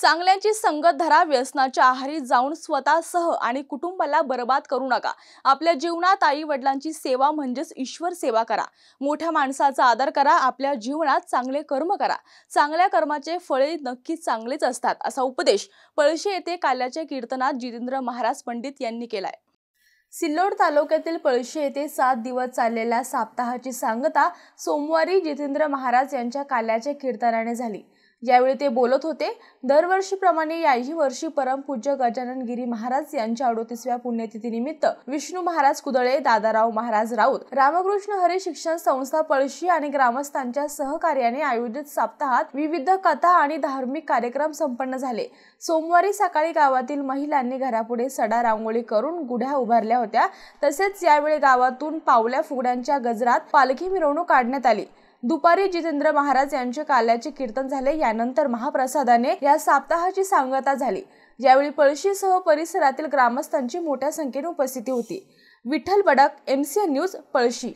चांगल्याची संगत धरा व्यसनाच्या आहारी जाऊन स्वतःसह आणि कुटुंबाला बरबाद करू नका. आपल्या जीवनात आई वडिलांची सेवा म्हणजेच ईश्वर सेवा करा. मोठ्या माणसाचा आदर करा. आपल्या जीवनात चांगले कर्म करा. चांगल्या कर्माचे फळे नक्कीच चांगलेच असतात असा उपदेश पळशी येथे काल्याच्या कीर्तनात जितेंद्र महाराज पंडित यांनी केलाय. सिल्लोड तालुक्यातील पळशी येथे सात दिवस चाललेल्या साप्ताहाची सांगता सोमवारी जितेंद्र महाराज यांच्या काल्याच्या कीर्तनाने झाली. यावेळी ते बोलत होते. दरवर्षीप्रमाणे याही वर्षी परमपूज्य गजानन गिरी महाराज यांच्या अडोतीसव्या पुण्यतिथीनिमित्त विष्णू महाराज कुदळे दादाराव महाराज राऊत रामकृष्ण हरी शिक्षण संस्था पळशी आणि ग्रामस्थांच्या सहकार्याने आयोजित सप्ताहात विविध कथा आणि धार्मिक कार्यक्रम संपन्न झाले. सोमवारी सकाळी गावातील महिलांनी घरापुढे सडा रांगोळी करून गुढ्या उभारल्या होत्या. तसेच यावेळी गावातून पावल्या फुगड्यांच्या गजरात पालखी मिरवणूक काढण्यात आली. दुपारी जितेंद्र महाराज यांचे काल्याचे कीर्तन झाले. यानंतर महाप्रसादाने या सप्ताहाची सांगता झाली. यावेळी पळशीसह परिसरातील ग्रामस्थांची मोठ्या संख्येने उपस्थिती होती. Vitthal Badak MCN news Palshi.